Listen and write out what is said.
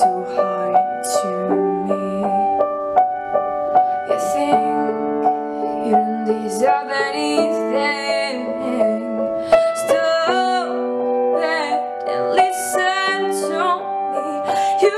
To hide to me. You think you deserve anything. Stop it and listen to me. You